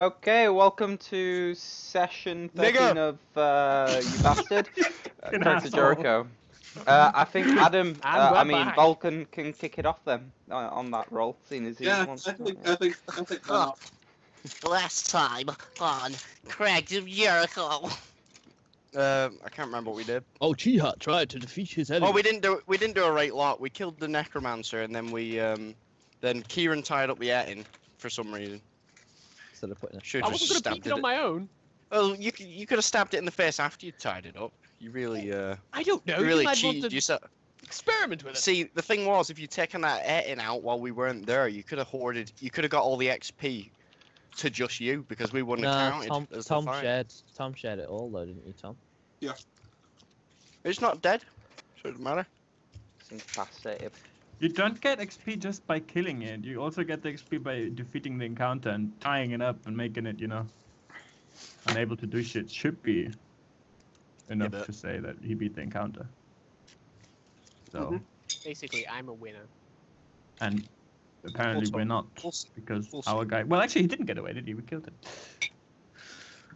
Okay, welcome to session 13 Nigger. of uh, You Bastard. uh, Fucking Character. Jerico. Uh, I think Adam, uh, I mean back. Vulcan can kick it off then uh, on that roll, seeing as he Yeah, wants I to. think, I think, I think. Oh. Last time on Crags of Jerico. Uh, I can't remember what we did. Oh, Chihat tried to defeat his enemy. Oh, we didn't do we didn't do a right lot. We killed the necromancer, and then we um, then Kieran tied up the Ettin for some reason. Instead of putting a Should I wasn't gonna beat stabbed it on my own. Well, you could you could have stabbed it in the face after you tied it up. You really uh, I don't know. you really you might want cheated to yourself. experiment with it. See, the thing was, if you'd taken that Ettin out while we weren't there, you could have hoarded. You could have got all the XP to just you because we wouldn't have Nah, counted Tom, as the Tom fight. shared. Tom shared it all though, didn't you, Tom? Yeah. It's not dead, so it doesn't matter. It's incapacitated. You don't get XP just by killing it. You also get the XP by defeating the encounter and tying it up and making it, you know, unable to do shit. Should be enough but- to say that he beat the encounter. So, Mhm. Basically, I'm a winner. and apparently Also- we're not also- because also- our guy. Well, actually, he didn't get away, did he? We killed him.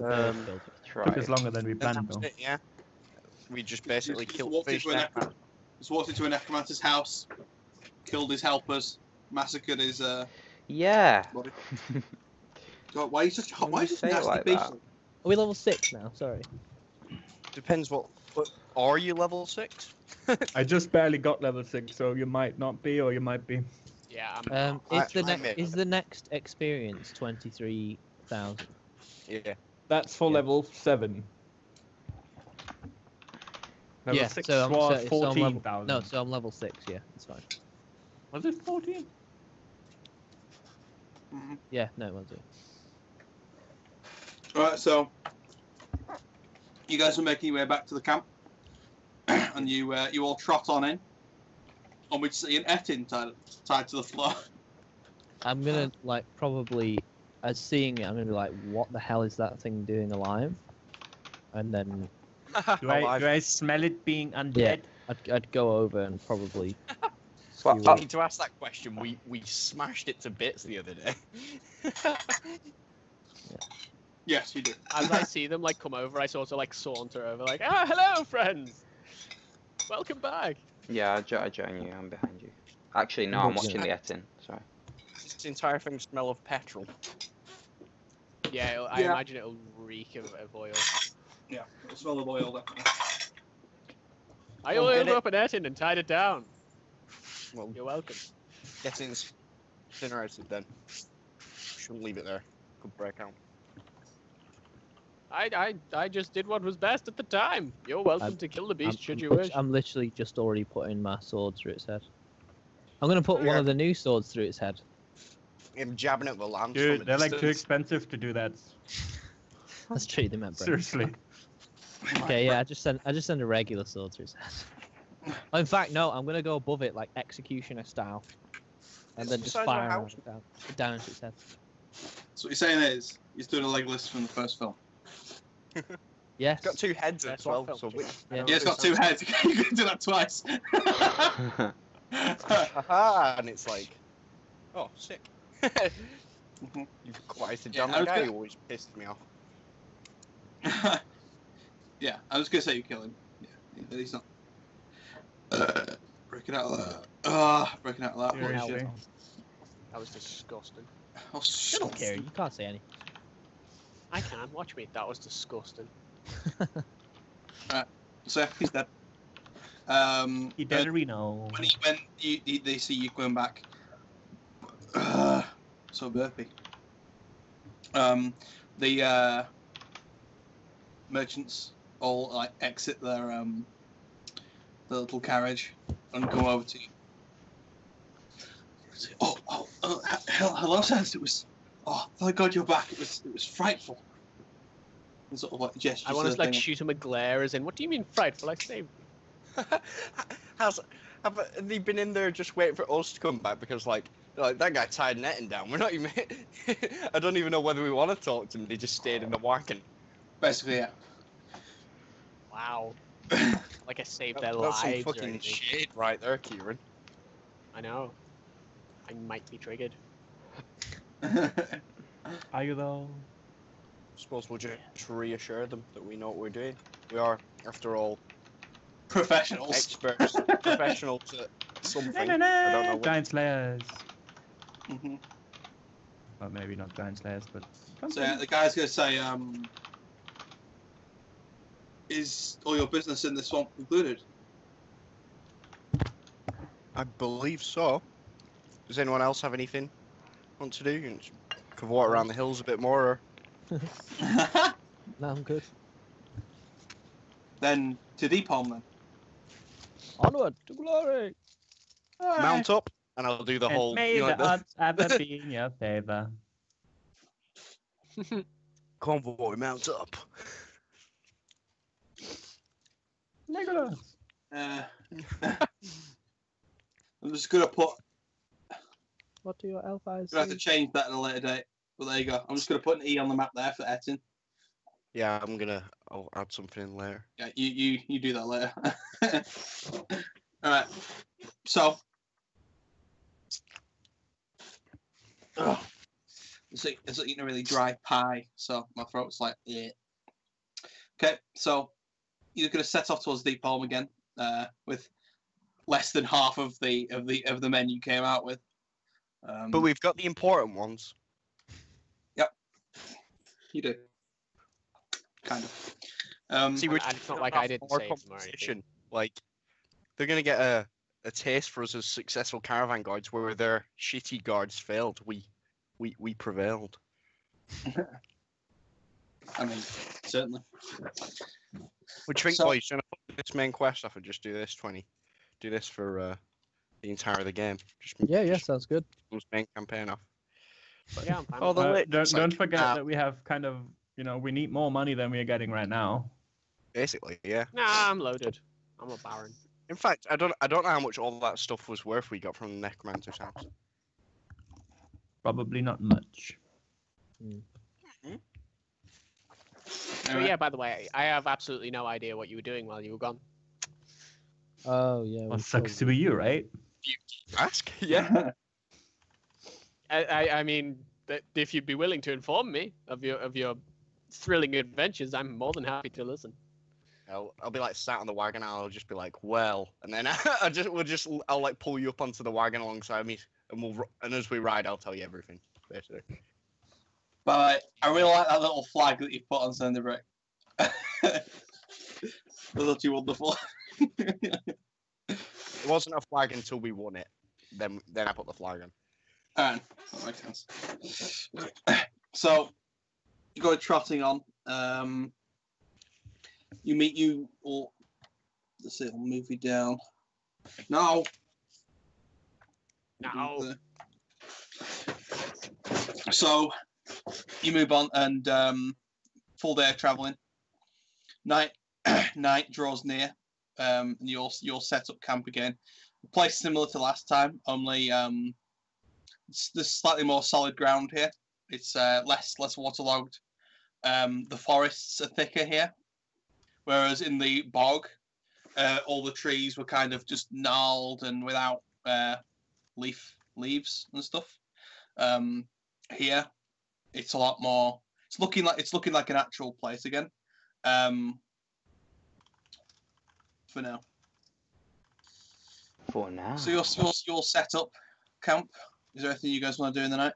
Um, Killed it. Took us longer than we planned, though. it, yeah. We just basically Just killed walked fish into a necromancer. necro- Just walked into a necromancer's house, killed his helpers, massacred his uh, Yeah. God, why are you such a why are you you such say nasty like beast? that. Are we level six now? Sorry. Depends what. what are you level six? I just barely got level six, so you might not be, or you might be. Yeah, I'm. Um, I- is the next made is it. the next experience twenty three thousand? Yeah. That's for Yeah. level seven. Level Yeah. six So I'm, was so, so fourteen level, thousand. no, so I'm level six. Yeah, that's fine. Was it fourteen? Mhm. Yeah, no, it won't Alright, so you guys are making your way back to the camp, and you uh, you all trot on in, on which see an Ettin tied tied to the floor. I'm gonna like probably as seeing it, I'm gonna be like, what the hell is that thing doing alive? And then Do I, do I smell it being undead? Yeah. I'd, I'd go over and probably So, You uh, need to ask that question. We we smashed it to bits the other day. Yes, you do. As I see them like come over, I sort of like saunter over, like, ah, hello, friends. Welcome back. yeah, I, jo- I join you. I'm behind you. Actually, no, I'm watching the Ettin. Sorry. this entire thing smell of petrol. Yeah, it'll, I Yeah. imagine it'll reek of, of oil. Yeah, the smell of oil. Definitely. I Well, oiled up an Ettin and tied it down. Well, You're welcome. getting incinerated then. Shouldn't leave it there. Could break out. I, I, I just did what was best at the time. You're welcome I'm- to kill the beast I'm, should I'm you wish. I'm literally just already putting my sword through its head. I'm gonna put oh, one of the new swords through its head. I'm jabbing it with a lance Dude, from a they're like too expensive to do that. Let's treat them at break. Seriously. Okay, yeah, I just send I just send a regular sword through its head. Oh, in fact, no, I'm gonna go above it like executioner style, and then just size fire house. it down, down into its head. So what you're saying is he's doing a leg list from the first film. Yes. It's got two heads as well. So which, Yeah. Yeah, it's got two heads. you can do that twice. And it's like, oh, sick. You've quieted Yeah, down I that guy gonna- who always pissed me off. yeah, I was gonna say you kill him. Yeah, but he's not. Uh, breaking out of that. Ah, breaking out of that. Holy Seriously. shit. That was disgusting. Oh, I don't care. You can't say anything. I can watch me. That was disgusting. So yeah, he's dead. Um, He uh, dead Reno. when, he, when you, you, they see you going back, uh, so burpy. Um, the uh, merchants all like exit their um, the little carriage and go over to you. Say, Oh, oh, oh hell, hello, Sans. It was. Oh, thank God you're back. It was, it was frightful. And sort of like gestures. I want to like thing. shoot him a glare, as in, what do you mean frightful? I saved you. Has have they been in there just waiting for us to come back? Because like, like that guy tied netting down. We're not even. I don't even know whether we want to talk to him. They just stayed in the wagon. Basically, yeah. Wow. Like I saved their That's some lives or fucking anything. shit right there, Kieran. I know. I might be triggered. Are you though? I suppose we'll just reassure them that we know what we're doing. We are, after all, Professionals. experts, professionals at something. I don't know what. Giant Slayers. hmm Well, maybe not Giant Slayers, but. So yeah, the guy's gonna say, um, "Is all your business in the swamp concluded?" I believe so. Does anyone else have anything want to do? You can walk around the hills a bit more, or No, I'm good. then to deep home then. Onward to glory. mount up, and I'll do the And whole. May You know, the like the odds ever be in your favor. convoy mount up. Legolas. Uh, I'm just gonna put. What do your elf eyes Gonna have to change that at a later date. But there you go. I'm just gonna put an E on the map there for Ettin. Yeah, I'm gonna. I'll add something in later. Yeah, you you you do that later. All right. So. Ugh. It's like, it's like eating a really dry pie, so my throat's like, yeah. Okay, so you're gonna set off towards Deep Home again, uh, with less than half of the of the of the men you came out with. Um, But we've got the important ones. Yep, you do, kind of. Um, See, And we're it's not like I didn't more save or anything. competition. Like, they're gonna get a a taste for us as successful caravan guards, where their shitty guards failed. We we we prevailed. I mean, certainly. What do you think, So- boys? Do you want put this main quest off and just do this twenty? Do this for uh, the entire of the game. Just Yeah, yeah, just sounds good. this main campaign off. Yeah, I'm fine Oh, the that. Uh, don't it's don't forget uh, that we have kind of you know we need more money than we are getting right now. Basically, yeah. Nah, I'm loaded. I'm a baron. In fact, I don't I don't know how much all that stuff was worth we got from the necromancer's house. Probably not much. So yeah, by the way, I have absolutely no idea what you were doing while you were gone. Oh yeah. Well, we sucks to be you, right? You Ask? Yeah. I, I, I mean, if you'd be willing to inform me of your of your thrilling adventures, I'm more than happy to listen. I'll, I'll be like sat on the wagon and I'll just be like, well, and then I just we'll just I'll like pull you up onto the wagon alongside me, and we'll and as we ride, I'll tell you everything. Basically, But I really like that little flag that you put on Sandy Brick. That's too wonderful. it wasn't a flag until we won it. Then then I put the flag on. Alright, that makes sense. So, you go trotting on. Um, you meet you, or let's see, I'll move you down. No. No. So, you move on, and um, full day of traveling. Night, night draws near, um, and you'll you'll set up camp again. A place similar to last time, only um, there's slightly more solid ground here. It's uh, less less waterlogged. Um, the forests are thicker here, whereas in the bog, uh, all the trees were kind of just gnarled and without uh, leaf leaves and stuff. Um, here, it's a lot more. It's looking like it's looking like an actual place again. Um, for now. For now. So you're you're, you're set up camp. Is there anything you guys want to do in the night?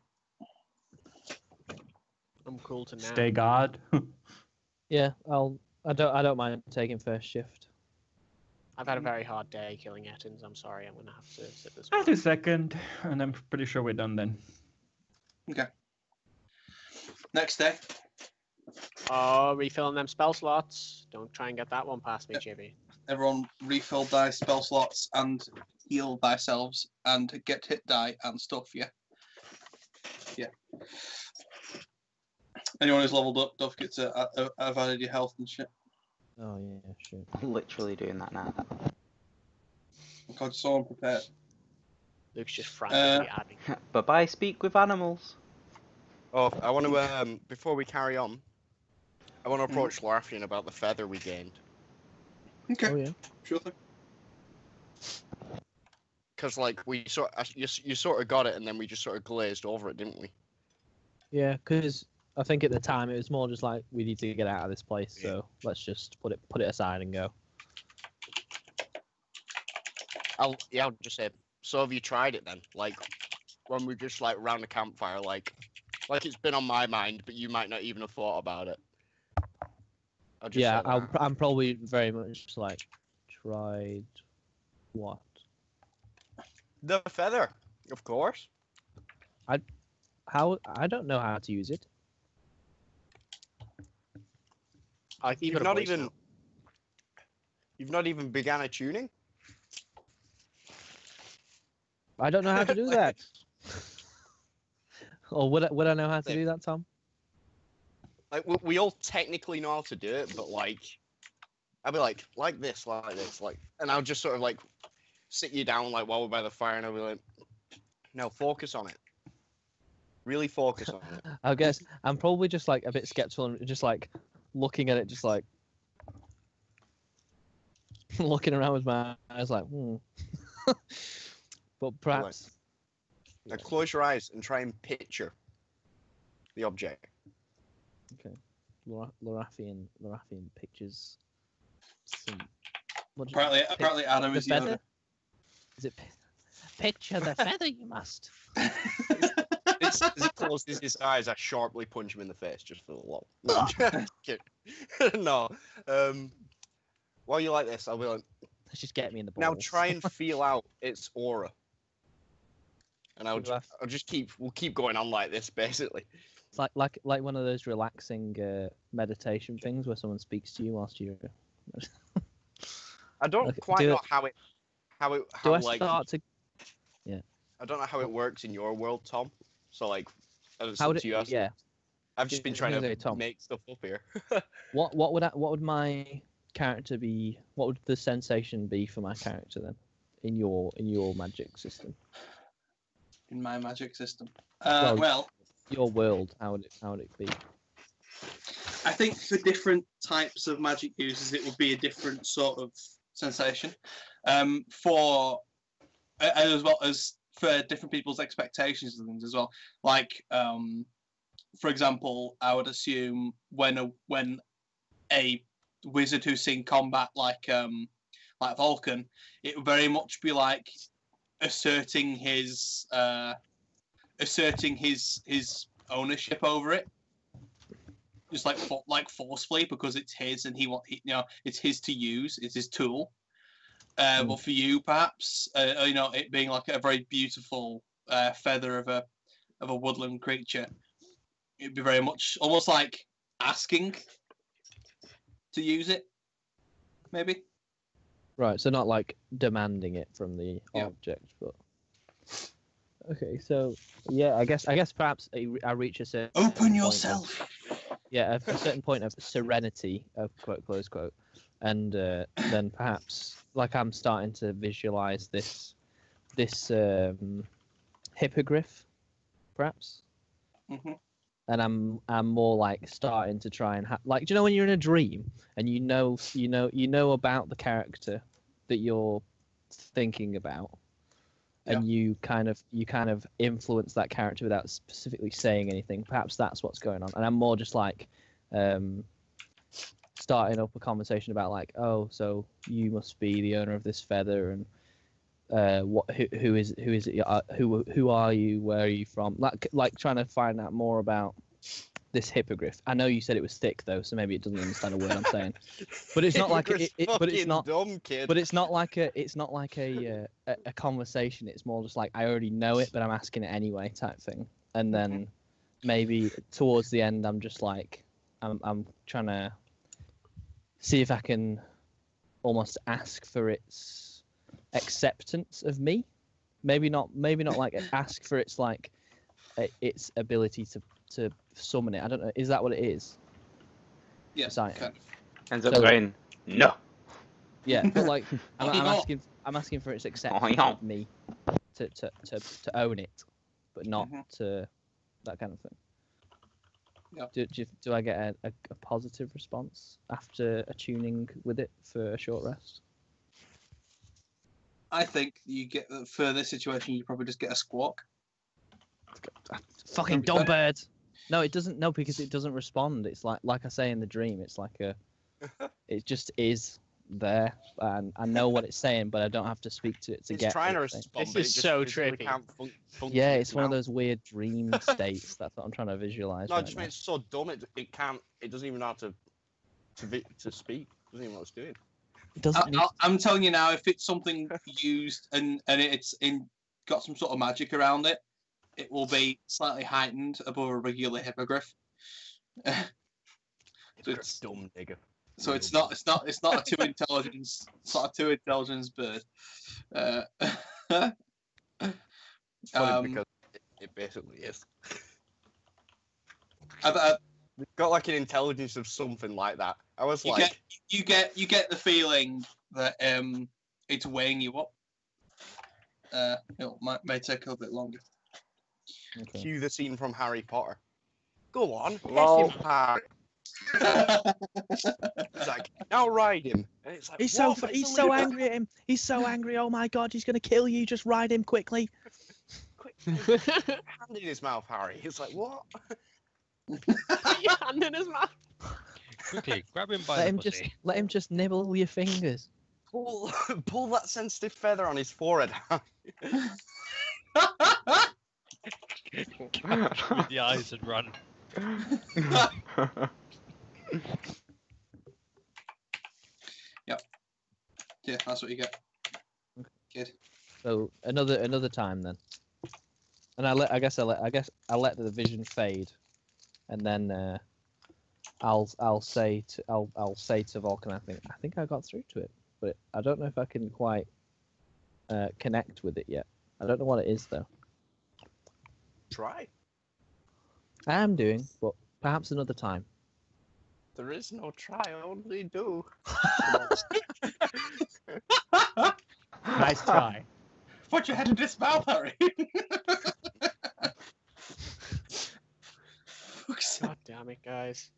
I'm cool to now. Stay guard. Yeah, I'll. I don't. I don't mind taking first shift. I've had a very hard day killing Ettins. I'm sorry. I'm gonna have to sit this I'll one. do second, and I'm pretty sure we're done then. Next day. Oh, refilling them spell slots. Don't try and get that one past me, Yep. Jimmy. Everyone refill die spell slots and heal thyselves and get hit die and stuff. Yeah. Yeah. Anyone who's leveled up, don't forget to uh, uh, have added your health and shit. Oh yeah, sure. I'm literally doing that now. God, you're so unprepared. Luke's just frantically Uh, adding. bye bye, speak with animals. Oh, I want to um before we carry on, I want to approach Lorathian about the feather we gained. Okay, Oh yeah. sure thing. Cause like we sort, you, you sort of got it, and then we just sort of glazed over it, didn't we? Yeah, because I think at the time it was more just like we need to get out of this place, Yeah. so let's just put it put it aside and go. I'll yeah, I'll just say. So have you tried it then? Like when we just like round the campfire, like like it's been on my mind, but you might not even have thought about it. I'll just yeah, I'll, I'm probably very much like tried what? the feather, of course. I how I don't know how to use it. I keep You've not even note. you've not even began a tuning. I don't know how to do that. or would I, would I know how to do that, Tom? Like we, we all technically know how to do it, but like I'll be like like this, like this, like, and I'll just sort of like sit you down like while we're by the fire, and I'll be like, no, focus on it. Really focus on it. I guess I'm probably just like a bit skeptical and just like looking at it, just like looking around with my eyes, like, hmm. but perhaps Now close your eyes and try and picture the object. Okay. Lorathian Lorathian pictures. Some, what Apparently, pic- apparently Adam the is the owner. feather. Is it pi- picture the feather? You must. As, as he closes his eyes, I sharply punch him in the face just for the lol. No, I'm just kidding. no. Um, while you like this, I'll be like, Let's just get me in the balls. now try and feel out its aura. And I'll, Good ju- I'll just keep, we'll keep going on like this, basically. It's like like like one of those relaxing uh, meditation things where someone speaks to you whilst you're. I don't Okay, quite do know it- how it, how it, Do how I like, start to? Yeah. I don't know how it works in your world, Tom. So like, it's How up would to you. it? Yeah. I've just been trying to okay, Tom. make stuff up here. What what would I, what would my character be? What would the sensation be for my character then? In your in your magic system, in my magic system. Uh, Well- well, your world, how would it how would it be? I think for different types of magic users, it would be a different sort of sensation. Um, for as well as for different people's expectations and things as well. Like, um, for example, I would assume when a when a wizard who's seen combat like um, like Vulcan, it would very much be like asserting his uh, asserting his his ownership over it. Just like fo- like forcefully because it's his and he want you know it's his to use it's his tool. Uh Mm. well for you perhaps uh, you know it being like a very beautiful uh, feather of a of a woodland creature it'd be very much almost like asking to use it maybe Right, so not like demanding it from the Yeah. object, but okay. So yeah, I guess I guess perhaps I I reach a certain open point of- yourself yeah, a, a certain point of serenity, of quote close quote, and uh, then perhaps like I'm starting to visualize this this um, hippogriff, perhaps, hmm and I'm I'm more like starting to try and ha- like do you know when you're in a dream and you know you know you know about the character that you're thinking about? And you kind of you kind of influence that character without specifically saying anything. Perhaps that's what's going on. And i'm more just like um starting up a conversation about like oh so you must be the owner of this feather and uh what who, who is who is it uh, who who are you where are you from? Like like trying to find out more about this hippogriff. I know you said it was thick though so maybe it doesn't understand a word i'm saying. But it's not like it, it, but it's not dumb kid. but it's not like a it's not like a, uh, a a conversation. It's more just like i already know it but i'm asking it anyway type thing. And then maybe towards the end i'm just like i'm i'm trying to see if i can almost ask for its acceptance of me maybe not maybe not like ask for its like uh, its ability to to summon it i don't know is that what it is yeah Sorry. kind of. Ends up So- going, no. Yeah, but like I'm, I'm asking, I'm asking for its acceptance Oh, yeah. of me to, to, to, to own it, but not Mhm. to that kind of thing. Yeah. Do, do, you- do I get a, a, a positive response after attuning with it for a short rest? I think you get uh, for this situation you probably just get a squawk Fucking That'd dumb bird. No, it doesn't. No, because it doesn't respond. It's like like I say in the dream. It's like a. It just is there, and I know what it's saying, but I don't have to speak to it to it's get. trying to what it's saying. respond. This is so physically trippy. can't fun- Yeah, in it's one of those weird dream states. That's what I'm trying to visualize. No, it right just now. makes it so dumb. It, it can't. It doesn't even know how to to, vi- to speak. It doesn't even know what it's doing. It doesn't I, need. I, I'm telling you now, if it's something used and and it's in got some sort of magic around it, it will be slightly heightened above a regular hippogriff. so it's dumb nigger. so it's not it's not it's not a two intelligence sort of a two intelligence bird. Uh, It's funny um, because it, it basically is. I- I- It's got like an intelligence of something like that. I was you like, get you get you get the feeling that um it's weighing you up. Uh, it might may take a little bit longer. Okay. cue the scene from Harry Potter. Go on, hit Lol. him hard. It's like, now ride him. And it's like, He's so "What? he's so angry at him. He's so angry. Oh my god, he's gonna kill you. Just ride him quickly. Quick, hand in his mouth, Harry. He's like, what? Hand in his mouth. Quickly, grab him by Let the him pussy. just let him just nibble your fingers. Pull, pull that sensitive feather on his forehead. with the eyes and run. yep. yeah, that's what you get. Kid. So another another time then. And I let I guess I let I guess I let the vision fade, and then uh, I'll I'll say to I'll I'll say to Vulcan I think I think I got through to it, but I don't know if I can quite uh, connect with it yet. I don't know what it is though. Try. I am doing, but perhaps another time. There is no try, only do. Nice try. Put your head in his mouth, Harry. Fuck's. God damn it, guys.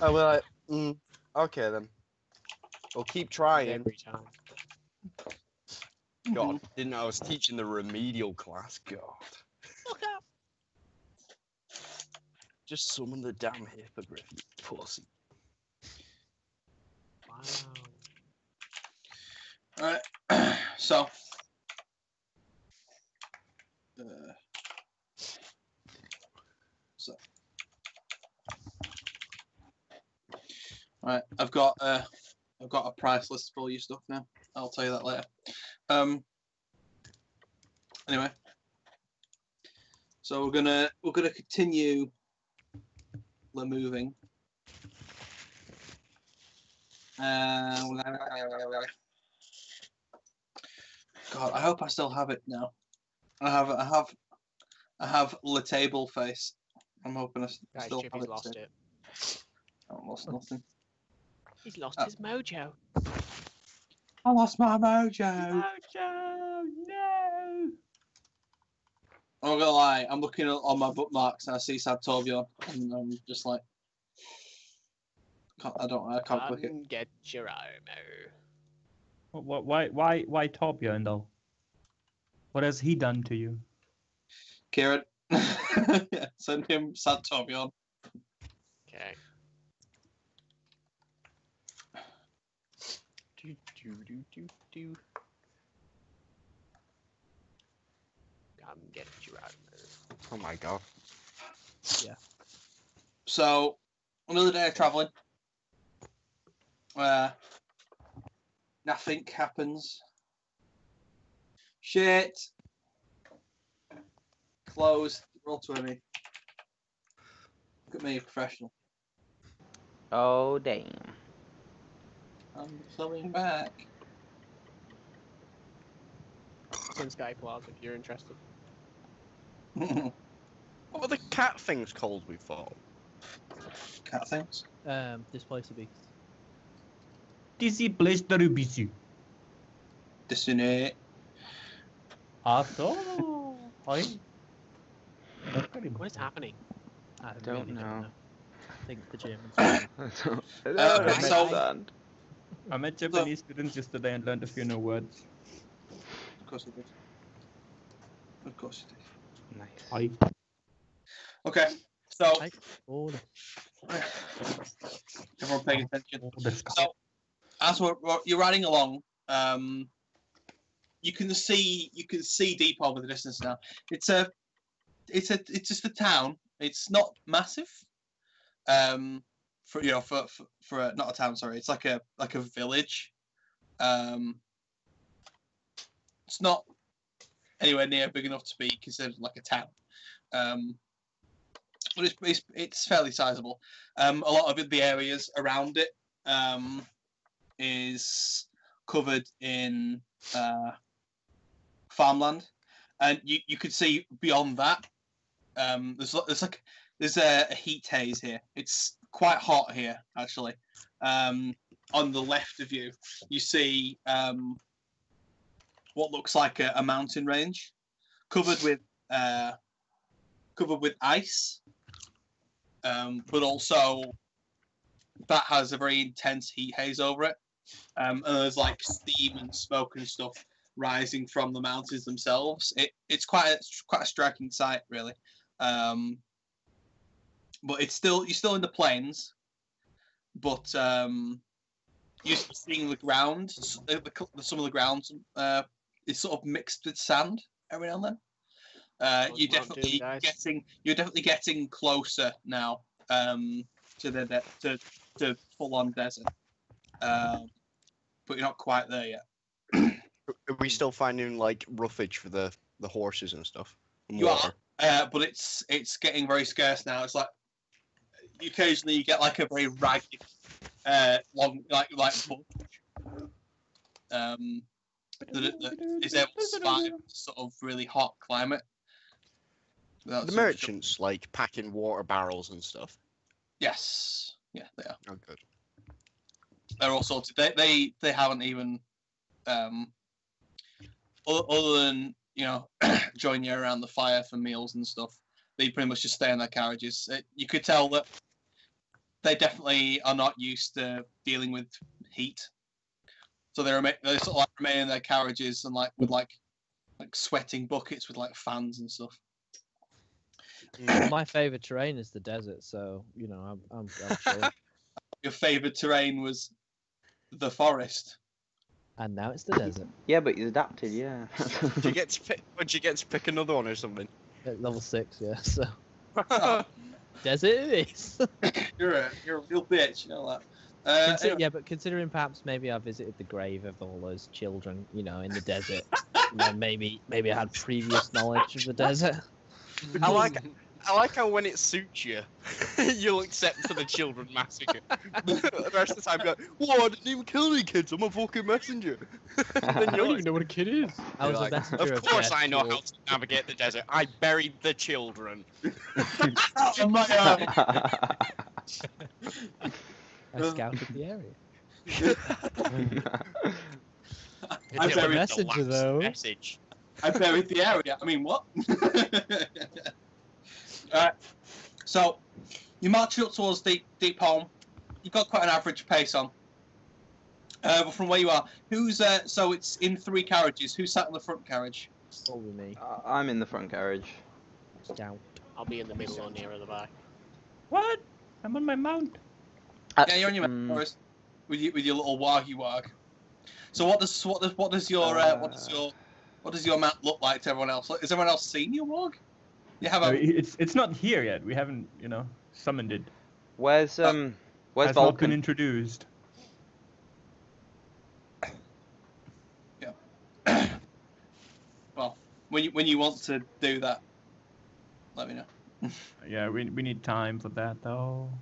I was like, mm, okay then. We'll keep trying. Every time. God, didn't know I was teaching the remedial class. God. Just summon the damn hippogriff, you pussy. Wow. Alright, so. Uh, so. Right, I've got uh, I've got a price list for all your stuff now. I'll tell you that later. Um. Anyway, so we're gonna we're gonna continue the moving. Uh, God, I hope I still have it now. I have, I have, I have the table face. I'm hoping I Guys, still have it. lost saved. it. I lost nothing. He's lost Oh. his mojo. I lost my mojo. Mojo, no. I'm not gonna lie. I'm looking at, on my bookmarks and I see Sad Torbjorn, and I'm just like, can't, I don't, I can't click it. Get your Omo. What, what, why, why, why Torbjorn though? What has he done to you? Kieran, send him Sad Torbjorn. Okay. Do do do do do. Come get your Omo. Oh my god. Yeah. So, another day of traveling. Uh, nothing happens. Shit. Closed. Roll 20. Look at me, professional. oh damn. I'm coming back. Send Skype Wars if you're interested. What were the cat things called we fought? Cat things. Um, displacer beast. Dizzy place the busy. Disney. Also, hi. What is happening? I Don't really know. don't know. I think the Germans. I don't, I don't Uh, so- understand. I met Japanese students yesterday and learned a few new words. Of course I did. Of course I did. Nice. Hi. Okay, So Take order. everyone paying attention. Order, So as we're, we're- you're riding along, um, you can see you can see Deep over the distance now. It's a it's a it's just a town. It's not massive. Um, for you know for for, for a, not a town. Sorry, it's like a like a village. Um, it's not anywhere near big enough to be considered like a town. Um, but it's, it's, it's fairly sizable. Um, a lot of the areas around it um, is covered in uh, farmland, and you, you could see beyond that. Um, there's there's like there's a, a heat haze here. It's quite hot here actually. Um, on the left of you, you see um, what looks like a, a mountain range, covered with uh, covered with ice, um, but also that has a very intense heat haze over it. Um, and there's like steam and smoke and stuff rising from the mountains themselves. It, it's quite a, quite a striking sight, really. Um, but it's still you're still in the plains, but um, you're seeing the ground. the Some of the ground uh, is sort of mixed with sand every now and then. Uh, you're definitely guys. getting you're definitely getting closer now um, to the de- to to full on desert, um, but you're not quite there yet. Are we still finding like roughage for the the horses and stuff? And You are. Uh, but it's it's getting very scarce now. It's like occasionally you get like a very ragged, uh, long like like bush, um, that, that is able to survive sort of really hot climate. without The too much trouble. merchants like packing water barrels and stuff. Yes. Yeah, they are. Oh, good. They're all sorted. They they they haven't even um other, other than you know join you around the fire for meals and stuff. They pretty much just stay in their carriages. It, you could tell that they definitely are not used to dealing with heat, so they remain they sort of like remain in their carriages and like with like like sweating buckets with like fans and stuff. Mm. My favorite terrain is the desert, so you know I'm I'm, I'm sure. Your favorite terrain was the forest. and now it's the desert. Yeah, but he's adapted. Yeah. Do you get to pick? Would you get to pick another one or something? At level six, yeah. So desert it is. You're a you're a real bitch, you know that. Uh, Consi- anyway, yeah, but considering perhaps maybe I visited the grave of all those children, you know, in the desert, and then maybe maybe I had previous knowledge of the desert. I like I like how when it suits you, you'll accept for the children massacre. the rest of the time, you're like, "Whoa, I didn't even kill any kids. I'm a fucking messenger." then I you're don't even know what a kid is. I was like, Of of course, I know how to navigate the desert. I buried the children. oh my god. I scouted the area. I It's a buried the messenger last though. Message. I buried the area. I mean, what? Alright. So, you march up towards Deep, deep Home. You've got quite an average pace on. Uh, but from where you are, who's uh, so it's in three carriages. Who sat in the front carriage? Probably me. I- I'm in the front carriage. Scout. I'll be in the middle or near the back. What? I'm on my mount. Uh, Yeah, you're on your mm, Forest with your, with your little waggy wag. So what does what does what does your uh, what does Uh. your what does your map look like to everyone else? Like, Has everyone else seen your wag? You have No, a it's it's not here yet. We haven't, you know, summoned it. Where's um? Where's Has not been Vulcan? introduced. Yeah. Well when you when you want to do that. Let me know. Yeah, we we need time for that though.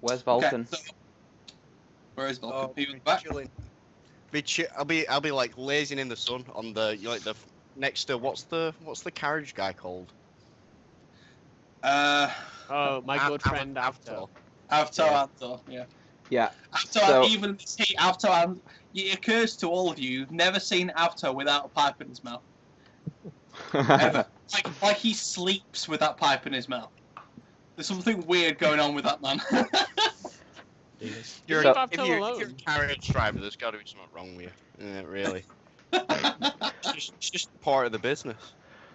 Where's Vulcan? Okay, so, where is Vulcan? Oh, He be back. Be chi- I'll be I'll be like lazing in the sun on the you know, like the f- next to what's the what's the carriage guy called? Uh, Oh, my Av- good Av- friend Avto. Avtar Yeah. Antor, yeah. Yeah. Avtar, So- even see this heat, Avtar, Ant- it occurs to all of you, you've never seen Avtar without a pipe in his mouth. Ever. like, like he sleeps with that pipe in his mouth. There's something weird going on with that man. You're, So- if, Avtar you're, if you're a carriage driver, there's got to be something wrong with you. Yeah, really. It's just, it's just part of the business.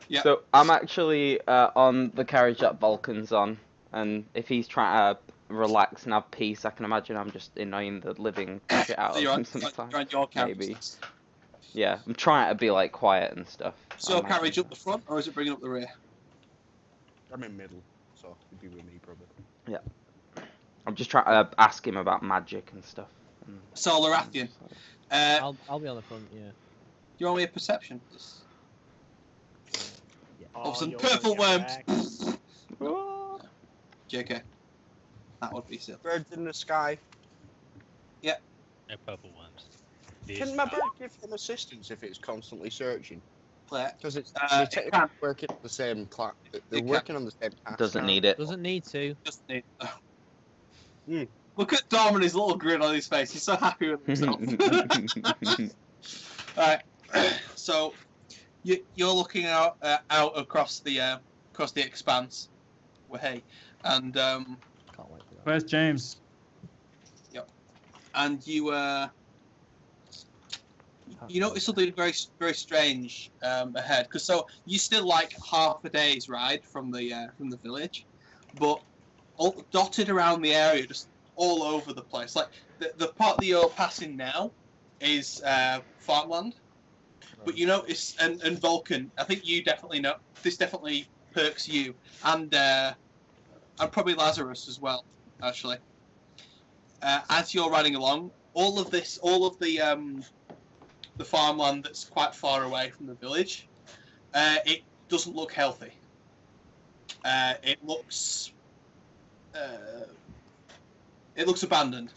Yeah. So I'm actually uh, on the carriage that Vulcan's on, and if he's trying to relax and have peace, I can imagine I'm just annoying the living shit out So of you're him on, sometimes. you're on your carriage. Maybe. Yeah, I'm trying to be like quiet and stuff. So I your carriage up the front, or is it bringing up the rear? I'm in middle, so you'd be with me probably. Yeah. I'm just trying to ask him about magic and stuff. and- So Lorathian, uh, I'll, I'll be on the front, yeah. You're only a perception. Oh, Of some purple worms. get JK. That would be silly. Birds in the sky. No purple ones. Can my bird give him assistance if it's constantly searching? Claire. Because it's Uh, they're it technically working at the same clock. They're working on the same task. Doesn't need it. Doesn't need to. Just need. Hmm. Look at Dom and his little grin on his face. He's so happy with himself. Alright. So you, you're looking out uh, out across the uh, across the expanse. Well, hey, and um, Can't wait for that. Where's James? Yep. And you uh, you notice something very very strange um, ahead. Because so you still like half a day's ride from the uh, from the village, but all dotted around the area, just all over the place. Like the the part that you're passing now is uh, farmland, but you notice and and Vulcan. I think you definitely know this. Definitely perks you and uh, and probably Lazarus as well. Actually, uh, as you're riding along, all of this, all of the um, the farmland that's quite far away from the village, uh, it doesn't look healthy. Uh, it looks uh, it looks abandoned.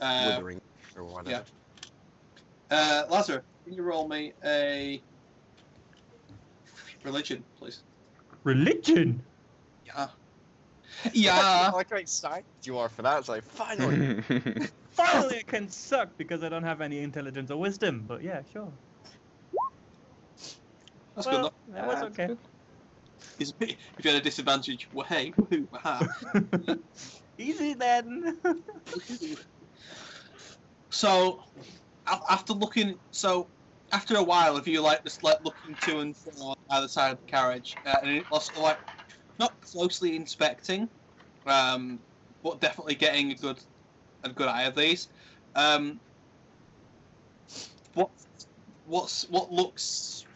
Uh, Withering or whatever. yeah. uh, Lazarus, can you roll me a religion, please? Religion. Yeah. Yeah. I like how excited you are for that. It's like finally. Finally, it can suck because I don't have any intelligence or wisdom. But yeah, sure. That's well, good enough. That was okay. good. It's a bit- If you had a disadvantage, well, hey, woohoo, aha. Easy then. So, after looking, so after a while, if you like just like looking to and fro on either side of the carriage, uh, and also like not closely inspecting, um, but definitely getting a good a good eye of these. Um, what what's what looks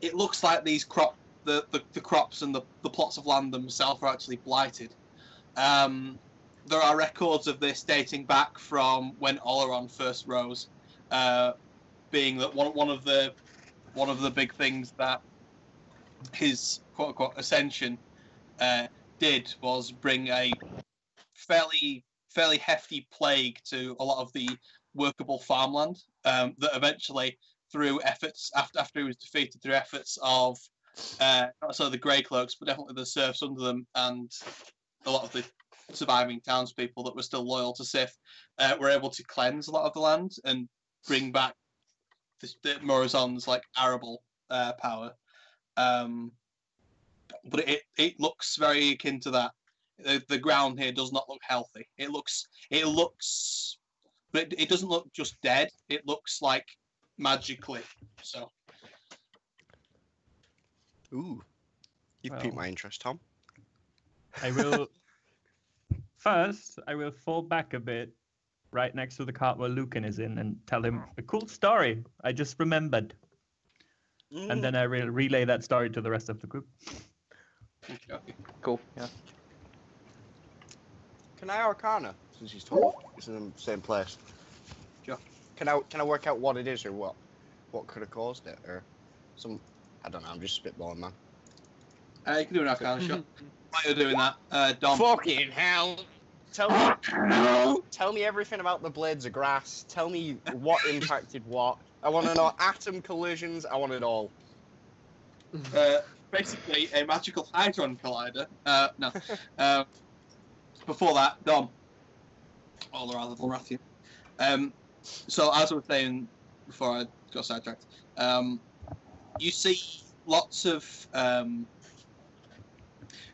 it looks like these crop the, the, the crops and the, the plots of land themselves are actually blighted. Um, there are records of this dating back from when Oleron first rose, uh, being that one, one of the one of the big things that his quote unquote ascension uh, did was bring a fairly fairly hefty plague to a lot of the workable farmland um, that eventually through efforts after after he was defeated through efforts of uh, not so the grey cloaks but definitely the serfs under them and a lot of the surviving townspeople that were still loyal to Sith uh, were able to cleanse a lot of the land and bring back the, the Morazon's like arable uh, power. Um, but it it looks very akin to that. The, the ground here does not look healthy. It looks it looks, but it, it doesn't look just dead. It looks like magically. So Ooh. You've piqued my interest, Tom. I will. First, I will fall back a bit, right next to the cart where Lucan is in, and tell him a cool story I just remembered, and then I will relay that story to the rest of the group. okay, okay. cool. Yeah. Can I Arcana? Since he's told it's in the same place. Sure. Can I can I work out what it is or what what could have caused it or some I don't know, I'm just spitballing man. Uh, you can do an Arcana shot. While you're doing that, uh, Dom. Fucking hell. Tell me tell me everything about the blades of grass. Tell me what impacted what. I wanna know atom collisions, I want it all. uh, basically a magical hadron collider. Uh, no. Uh, before that, Dom, or rather Lorathian. Um, so as I was saying before I got sidetracked, um, you see lots of um,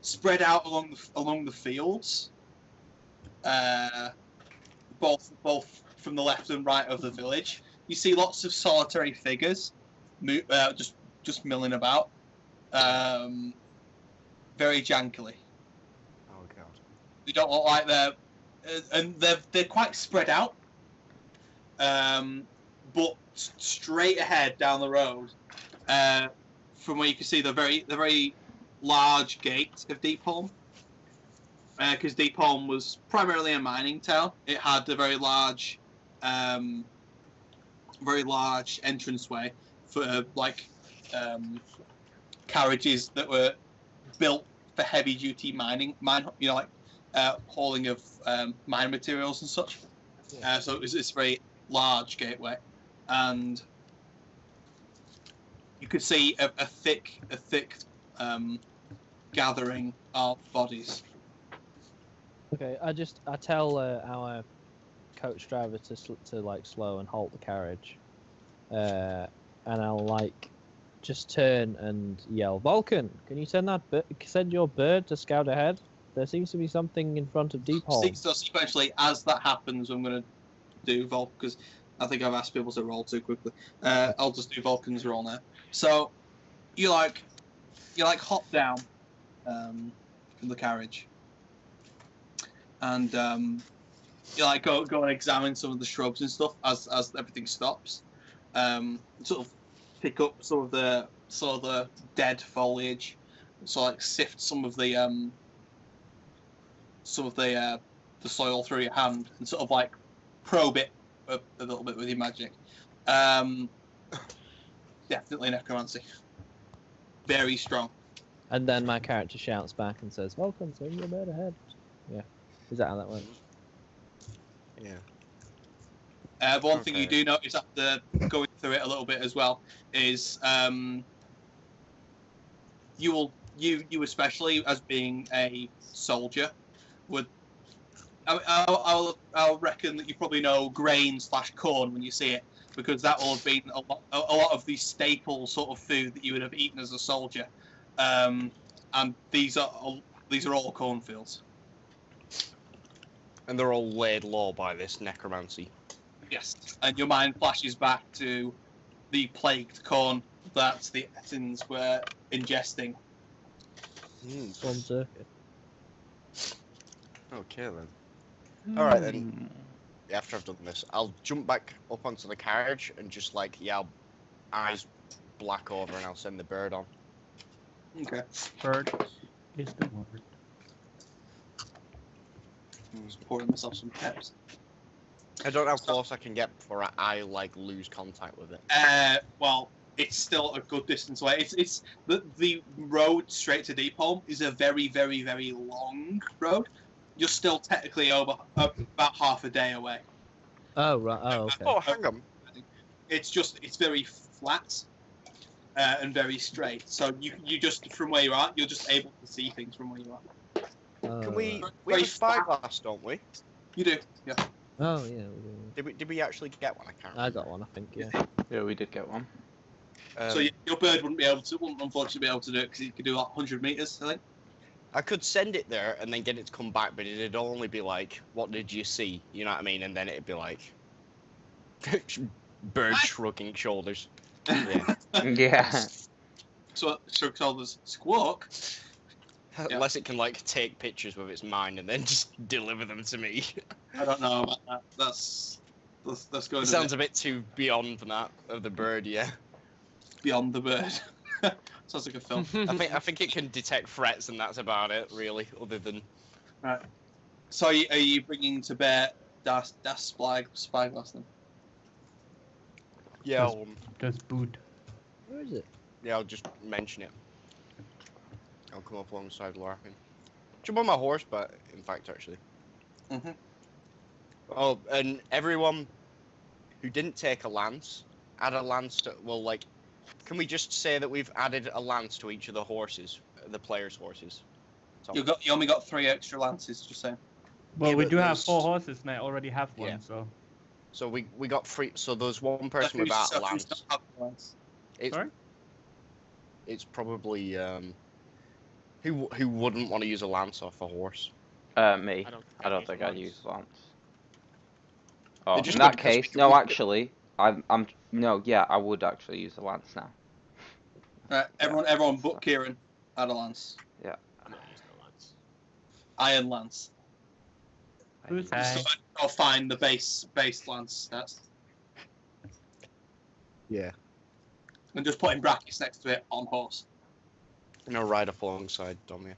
spread out along the, along the fields, uh, both both from the left and right of the village. You see lots of solitary figures, uh, just just milling about. um, very jankily. Oh god. They don't look like they're, uh, and they're they're quite spread out. Um, but straight ahead down the road, uh, from where you can see the very the very large gate of Deepholm, because Deepholm was primarily a mining town. It had a very large, um, very large entranceway for like um, carriages that were built for heavy duty mining, mine, you know, like uh, hauling of um, mine materials and such. Uh, so it was this very large gateway, and you could see a, a thick, a thick um, gathering of bodies. Okay, I just I tell uh, our coach driver to sl- to like slow and halt the carriage, uh, and I'll like just turn and yell, Vulcan, can you send that bir- send your bird to scout ahead? There seems to be something in front of Deepholm. So sequentially, as that happens, I'm going to do Vulcan because I think I've asked people to roll too quickly. Uh, I'll just do Vulcan's roll now. So you like you like hop down um, from the carriage, and um, you like go go and examine some of the shrubs and stuff as as everything stops. Um, sort of pick up some of the sort of the dead foliage. So like sift some of the um, some of the uh, the soil through your hand and sort of like probe it a, a little bit with your magic. Um, definitely necromancy. Very strong. And then my character shouts back and says, Vulcan, send your ahead. Is that how that works? Yeah. Uh, but one thing you do notice after going through it a little bit as well is um, you will you you especially as being a soldier would I, I'll, I'll, I'll reckon that you probably know grain slash corn when you see it because that will have been a lot, a, a lot of the staple sort of food that you would have eaten as a soldier um, and these are all, these are all cornfields And they're all laid low by this necromancy. Yes, and your mind flashes back to the plagued corn that the Ettins were ingesting. Hmm. Storm circuit. Okay then. All right then. After I've done this, I'll jump back up onto the carriage and just like yeah, I'll eyes black over and I'll send the bird on. Okay. Bird is the word. Just pouring myself some peps. I don't know how close I can get before I, I like lose contact with it. Uh, well, it's still a good distance away. It's it's the the road straight to Deepholm is a very very very long road. You're still technically over uh, about half a day away. Oh, right. Oh, okay. Oh, hang on. It's just it's very flat uh, and very straight. So you you just from where you are, you're just able to see things from where you are. Oh, Can we? right. We have a spyglass, don't we? You do. Yeah. Oh, yeah. we do. Did we? Did we actually get one? I can't. I got one, I think, yeah. Yeah, we did get one. Um, so your bird wouldn't be able to, wouldn't unfortunately be able to do it because it could do like 100 meters, I think. I could send it there and then get it to come back, but it'd only be like, "What did you see?" You know what I mean? And then it'd be like, bird What? shrugging shoulders. Yeah. Yeah. So shrugs shoulders, squawk. Yeah. Unless it can like take pictures with its mind and then just deliver them to me. I don't know about that. That's that's, that's going It a sounds bit a bit too beyond that of the bird. Yeah. beyond the bird. sounds like a film. I think I think it can detect threats and that's about it, really. Other than Right. So are you, are you bringing to bear Das Das Spy Spyglass then? yeah, Does- I'll, um, Does Bood. Where is it? yeah, I'll just mention it. I'll come up alongside Larkin. Jump on my horse, but in fact, actually. Mm-hmm. Oh, and everyone who didn't take a lance, add a lance to. Well, like, can we just say that we've added a lance to each of the horses, the players' horses? So- You got you only got three extra lances, just saying. Well, Yeah, we do have four horses, and I already have one, Yeah. so. So we we got three. So there's one person without a lance. a lance? It's, Sorry? it's probably um, who who wouldn't want to use a lance off a horse? Uh, me. I don't. I don't think I'd lance. use Lance. Oh, in that case, no, actually, I'm, I'm, no, yeah, I would actually use a Lance now. Right, everyone, everyone, but Kieran, add a lance, I'm not lance. iron lance. Who's I- that? So I'll find the base base lance stats Yeah. and just put in brackets next to it on horse. I'll ride up alongside Domir.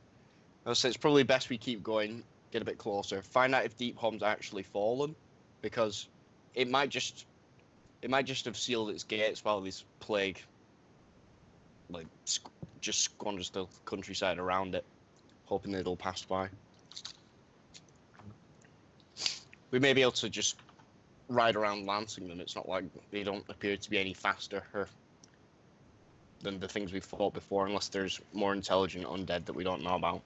I would say it's probably best we keep going, get a bit closer, find out if Deepholm's actually fallen, because it might just, it might just have sealed its gates while this plague, like, sc- just squanders the countryside around it, hoping it'll pass by. We may be able to just ride around lancing them. It's not like they don't appear to be any faster or than the things we've fought before, unless there's more intelligent undead that we don't know about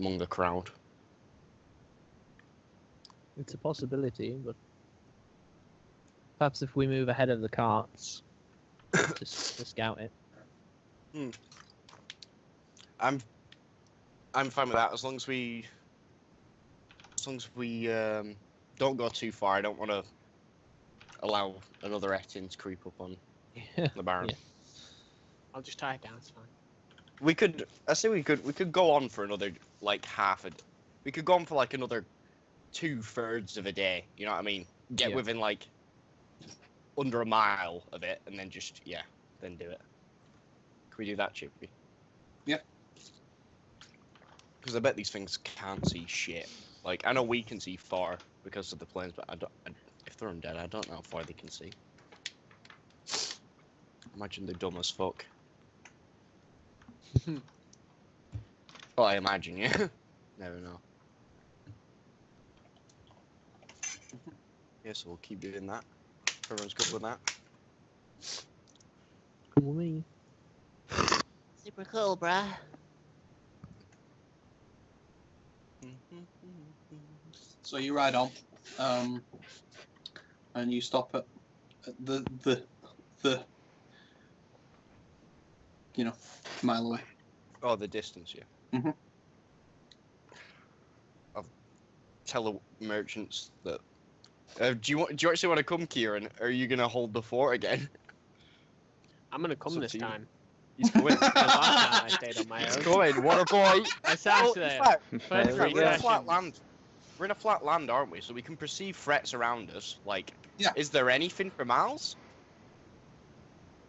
among the crowd. It's a possibility, but perhaps if we move ahead of the carts to, s- to scout it. I'm, I'm fine with that as long as we, as long as we um, don't go too far. I don't want to allow another Ettin to creep up on the Baron. Yeah. I'll just tie it down. It's fine. We could, I say we could, we could go on for another like half a, d- we could go on for like another two thirds of a day. You know what I mean? Get Yeah. within like under a mile of it, and then just yeah, then do it. Can we do that, Chippy? Yeah. Because I bet these things can't see shit. Like I know we can see far because of the planes, but I don't. I, if they're undead, I don't know how far they can see. Imagine they're dumb as fuck. Well, I imagine, yeah. Never know. Yeah, so we'll keep doing that. Everyone's good with that. Cool me. Super cool, bruh. So you ride on, um, and you stop at, at the the the you know mile away. Oh, the distance, yeah. Mhm. I'll tell the merchants that. Uh, do you want? Do you actually want to come, Kieran? Or are you gonna hold the fort again? I'm gonna come It's this time. He's going. The last time I stayed on my He's own. going. What a boy! It's Well, actually in fact, first There we three we're in a flat land. We're in a flat land, aren't we? So we can perceive threats around us. Like, Yeah. is there anything for miles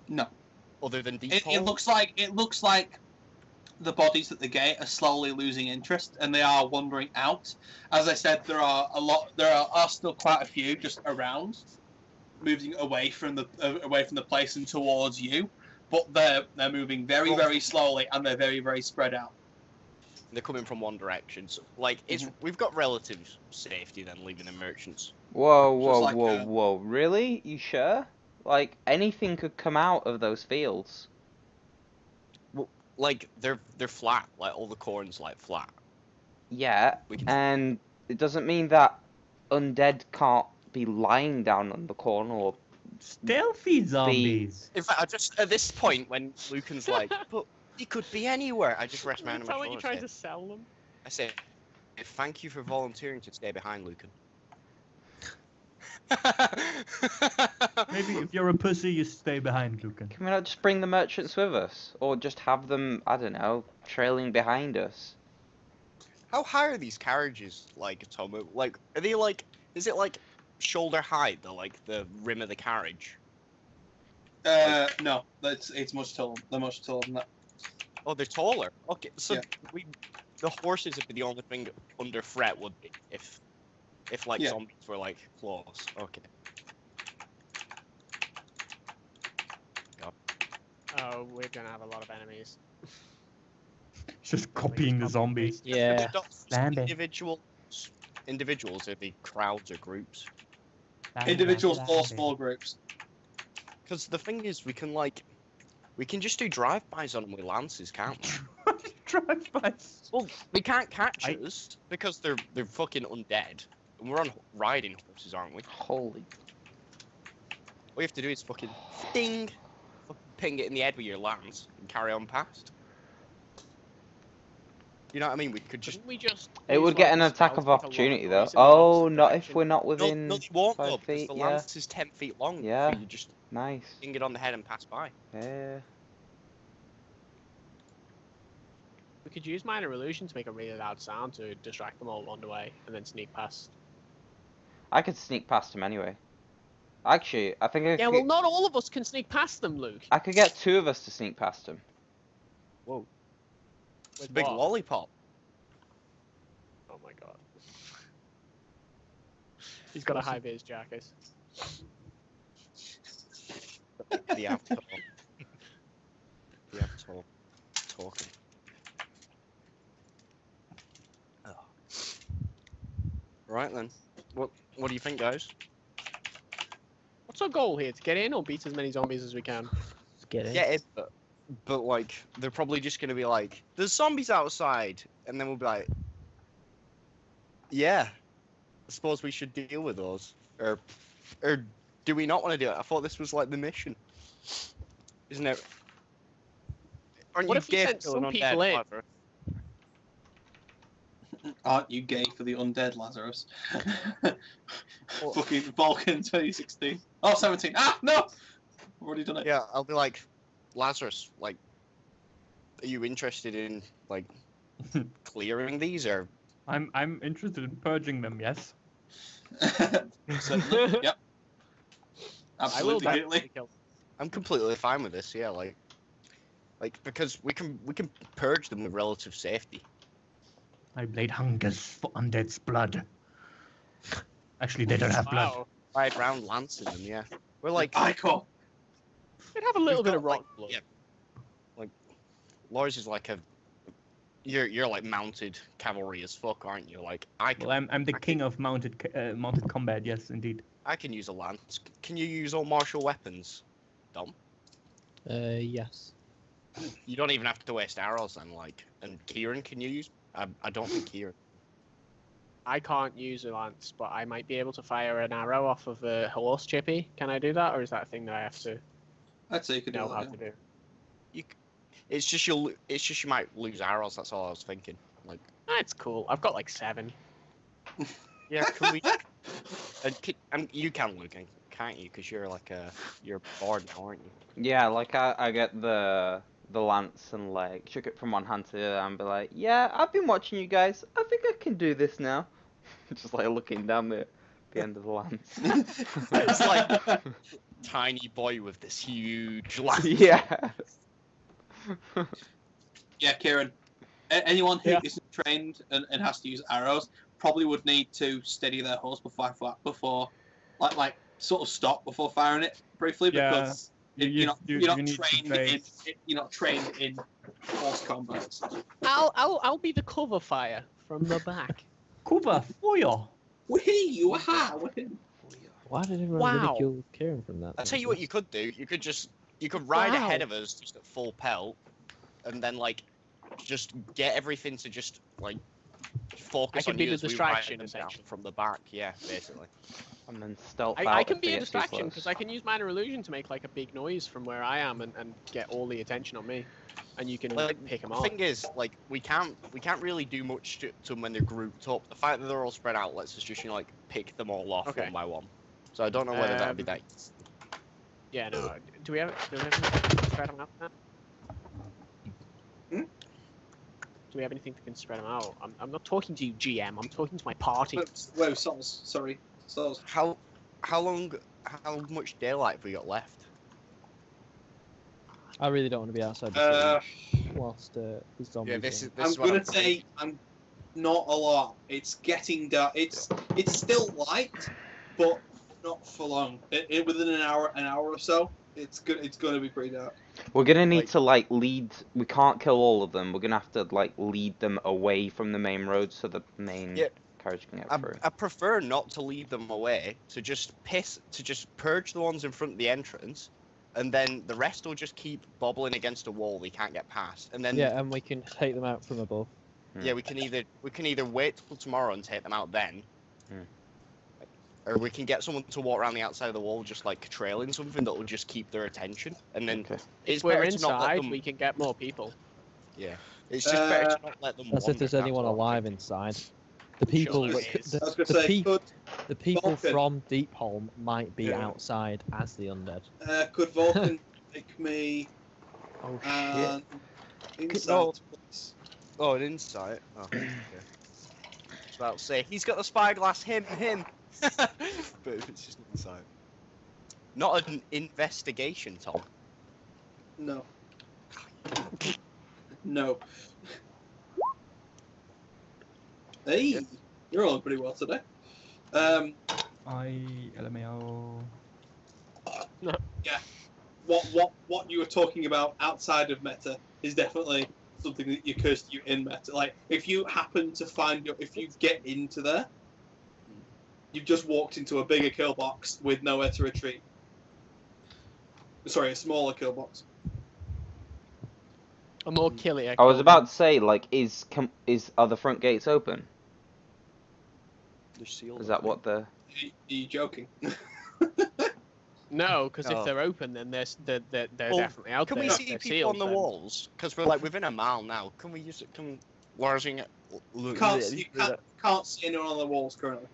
No, other than deep it, it looks like it looks like the bodies at the gate are slowly losing interest and they are wandering out. As I said, there are a lot. There are, are still quite a few just around, moving away from the uh, away from the place and towards you. But they're they're moving very very slowly and they're very very spread out. They're coming from one direction. So, like, it's Mm-hmm. we've got relative safety then leaving the merchants. Whoa, whoa, like whoa, a- whoa! Really? You sure? Like anything could come out of those fields. Like, they're they're flat. Like all the corn's like flat. Yeah, We can and it doesn't mean that undead can't be lying down on the corn or Stealthy zombies. In fact, I just at this point when Lucan's like, but it could be anywhere. I just rest my You hand on my sound like you're shoulder. trying to sell them. I say, I say, thank you for volunteering to stay behind, Lucan. Maybe if you're a pussy, you stay behind, Lucan. can we not just bring the merchants with us, or just have them? I don't know, trailing behind us. How high are these carriages, like Tomo? Like, are they like? Is it like shoulder height, the like the rim of the carriage? Uh, no, that's it's much taller. They're much taller than that. Oh, they're taller. Okay, so Yeah. we, the horses would be the only thing under threat, would be if, if like Yeah. zombies were like close. Okay. Oh, we're gonna have a lot of enemies. Just copying the zombies. Yeah. not just Stand it. individuals, individuals, are they crowds or groups? Individuals or small groups. Because the thing is, we can like, we can just do drive-bys on them with lances, can't we? Drive by. Well, they can't catch I- us because they're they're fucking undead, and we're on riding horses, aren't we? Holy. All you have to do is fucking sting, fucking ping it in the head with your lance and carry on past. You know what I mean? We could just. Couldn't we just it would get an attack of opportunity though. Oh, not if we're not within no, no, won't, five though, feet. The yeah. lance is ten feet long. Yeah. So you just nice. Sting it on the head and pass by. Yeah. We could use minor illusion to make a really loud sound to distract them all on the way, and then sneak past I could sneak past him anyway. Actually, I think I Yeah, could, well, not all of us can sneak past them, Luke. I could get two of us to sneak past him. Whoa. It's a big what? lollipop. Oh my god. He's got a high vis jacket. The avatar. the avatar talking. Oh. Right then. What what do you think, guys? What's our goal here? To get in or beat as many zombies as we can? Let's get in. Yeah, it, but, but like they're probably just gonna be like, "There's zombies outside," and then we'll be like, "Yeah, I suppose we should deal with those." Or, or do we not want to do it? I thought this was like the mission, isn't it? Aren't What you if we sent some undead, people in? Lazarus? Aren't you gay for the undead, Lazarus? Fucking Vulcan 2016. Oh, 17. Ah, no! I've already done it. Yeah, I'll be like, Lazarus, like, are you interested in like clearing these or? I'm I'm interested in purging them. Yes. Certainly. yep. I will I'm completely fine with this. Yeah, like, like because we can we can purge them with relative safety. My blade hungers for undead's blood. Actually, they don't have blood. Wow. Ride round lancing them. Yeah, we're like Icon. They'd have a little bit got, of like- rock blood. yeah. like, Lars is like a. You're you're like mounted cavalry as fuck, aren't you? Like I can Well, I'm I'm the king of mounted uh, mounted combat. Yes, indeed. I can use a lance. Can you use all martial weapons? Dom? Uh, yes. You don't even have to waste arrows. then, like. And Kieran, can you use? I, I don't think Kieran. I can't use a lance, but I might be able to fire an arrow off of a horse chippy. Can I do that, or is that a thing that I have to I'd say you could do know how that. to do? You, It's just you'll. It's just you might lose arrows. That's all I was thinking. Like, That's cool. I've got like seven. yeah, can we? and, ki- and you can, Luke, can't you? Because you're like a you're a bard now, aren't you? Yeah, like I, I get the the lance and like shook it from one hand to the other and be like, yeah, I've been watching you guys. I think I can do this now. Just like looking down the the end of the lance. It's like tiny boy with this huge lance. yeah. Yeah, Kieran. a- Anyone who Yeah. not trained and, and has to use arrows probably would need to steady their horse before before, like like sort of stop before firing it briefly Yeah, because you- you, you- are not you- you, are not need to trained in you're not trained in horse combat. I'll I'll I'll be the cover fire from the back. Cover fire. Wee, waha, wee. Why did everyone Wow. ridicule Karen from that? I'll tell you what you could do. You could just you could ride Wow. ahead of us just at full pelt, and then like just get everything to just like focus I can on be you the as we ride distraction, them down from the back. Yeah, basically. And then stealth I, out I can be a distraction because I can use minor illusion to make like a big noise from where I am and, and get all the attention on me, and you can Like, pick them the off. thing is, like, we can't we can't really do much to, to them when they're grouped up. The fact that they're all spread out lets us just you know like pick them all off Okay. one by one. So I don't know whether that'd be Um, that. Yeah, no. Do we have do we have anything to spread them out? Now? Hmm? Do we have anything that can spread them out? I'm, I'm not talking to you, GM. I'm talking to my party. Whoa, whoa, Souls, sorry. Souls. How how long how much daylight have we got left? I really don't want to be outside the Uh, city whilst uh, the zombies. Yeah, this is this I'm is gonna I'm say I'm not a lot. It's getting dark. It's it's still light, but not for long. It, it, within an hour, an hour or so, it's good. It's gonna be pretty dark. We're gonna need like- to like lead. We can't kill all of them. We're gonna have to like lead them away from the main road so the main Yeah. Carriage can get I, through. I prefer not to leave them away, to just piss, to just purge the ones in front of the entrance, and then the rest will just keep bobbling against a wall we can't get past. And then Yeah, and we can take them out from above. yeah, we can either we can either wait till tomorrow and take them out then, Hmm. or we can get someone to walk around the outside of the wall just like trailing something that will just keep their attention. And then Okay. it's If we're better to not let inside, them. we can get more people. Yeah, it's just better Uh, to not let them. That's if there's anyone alive inside. The people, there that- is. the, I was gonna the, say, pe- could the people Vulcan- from Deepholm might be Yeah. outside as the undead. uh, could Vulcan take me Oh shit! and no. inside. Oh, an insight. Oh, okay. About to say he's got the spyglass. Him, him. but if it's just an insight, not an investigation, Tom. No. No. Hey, Yeah. you're all pretty well today. Um, I LMAO. what what what you were talking about outside of meta is definitely something that occurs to you in meta. Like if you happen to find your if you get into there, you've just walked into a bigger kill box with nowhere to retreat. Sorry, a smaller kill box. A more killier. I was about to say, like, is com- is are the front gates open? They're sealed, Is that what the? Are you, are joking? No, because No. if they're open, then they're s- they're, they're, they're Well, definitely out Can there. we If see they're people on the then- walls? Because we're like within a mile now. Can we use it? Can Larsing You can't see, you can't, can't see anyone on the walls currently.